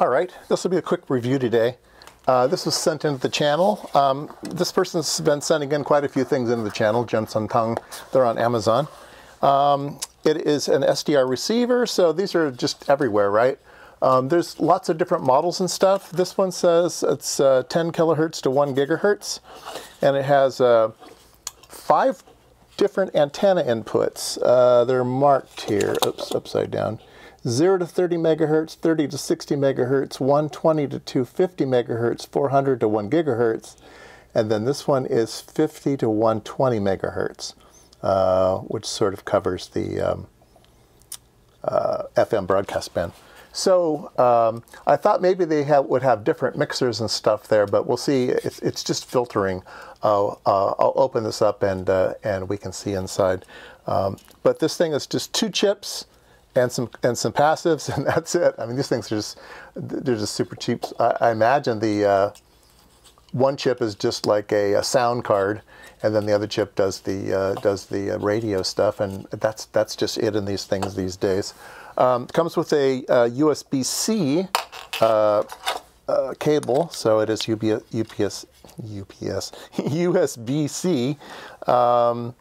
All right, this will be a quick review today. Uh, this was sent into the channel. Um, this person's been sending in quite a few things into the channel, Junshuntong. They're on Amazon. Um, it is an SDR receiver, so these are just everywhere, right? Um, there's lots of different models and stuff. This one says it's uh, 10 kilohertz to 1 gigahertz, and it has uh, five different antenna inputs. Uh, they're marked here. Oops, upside down. 0 to 30 megahertz, 30 to 60 megahertz, 120 to 250 megahertz, 400 to 1 gigahertz, and then this one is 50 to 120 megahertz, uh, which sort of covers the um, uh, FM broadcast band. So um, I thought maybe they have, would have different mixers and stuff there, but we'll see. It's, it's just filtering. Uh, I'll open this up and uh, and we can see inside. Um, but this thing is just two chips and some and some passives, and that's it. I mean, these things are just they're just super cheap. I, I imagine the uh, one chip is just like a, a, sound card, and then the other chip does the uh, does the uh, radio stuff, and that's that's just it in these things these days. Um, comes with a USB-C uh, uh, cable, so it is UPS UPS UPS USB-C. Um,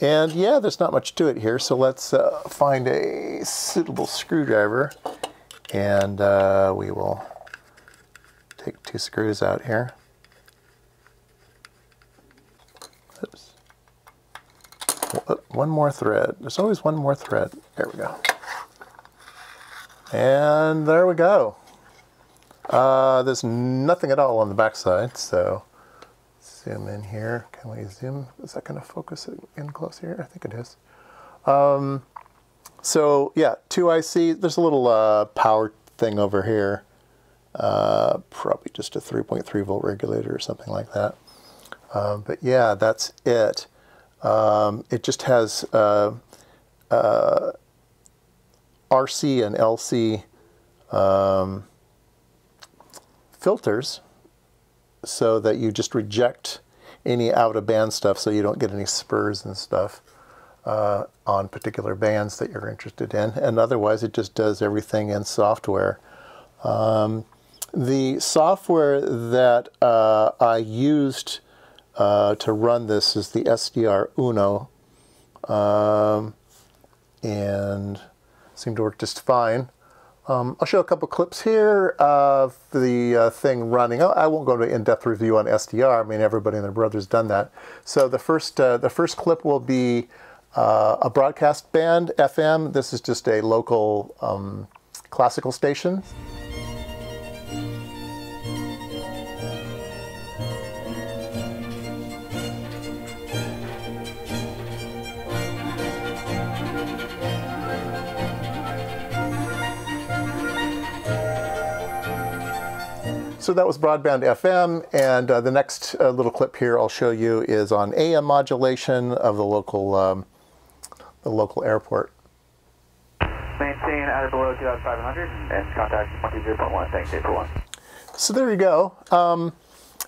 and yeah, there's not much to it here, so let's uh, find a suitable screwdriver and uh, we will take two screws out here. Oops. One more thread. There's always one more thread. There we go. And there we go. Uh, there's nothing at all on the backside, so zoom in here. Can we zoom? Is that going to focus in close here? I think it is. Um, so yeah, two IC. There's a little uh, power thing over here. Uh, probably just a 3.3 volt regulator or something like that. Um, but yeah, that's it. Um, it just has uh, uh RC and LC um, filters so that you just reject any out of band stuff so you don't get any spurs and stuff uh, on particular bands that you're interested in. And otherwise, it just does everything in software. Um, the software that uh, I used uh, to run this is the SDR Uno. Um, and seemed to work just fine. Um, I'll show a couple clips here of the uh, thing running. I won't go into in-depth review on SDR. I mean, everybody and their brother's done that. So the first, uh, the first clip will be uh, a broadcast band, FM. This is just a local um, classical station. So that was broadband FM, and uh, the next uh, little clip here I'll show you is on AM modulation of the local, um, the local airport. Maintain at or below 2,500 and contact 120.1. Thanks, 8 for 1. So there you go. Um,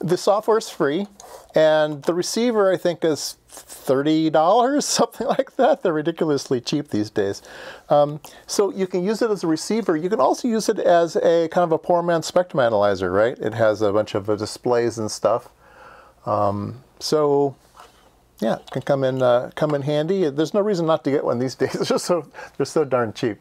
the software is free, and the receiver I think is $30, something like that. They're ridiculously cheap these days. Um, so you can use it as a receiver. You can also use it as a kind of a poor man's spectrum analyzer, right? It has a bunch of uh, displays and stuff. Um, so yeah, can come in uh, come in handy. There's no reason not to get one these days. They're just so they're so darn cheap.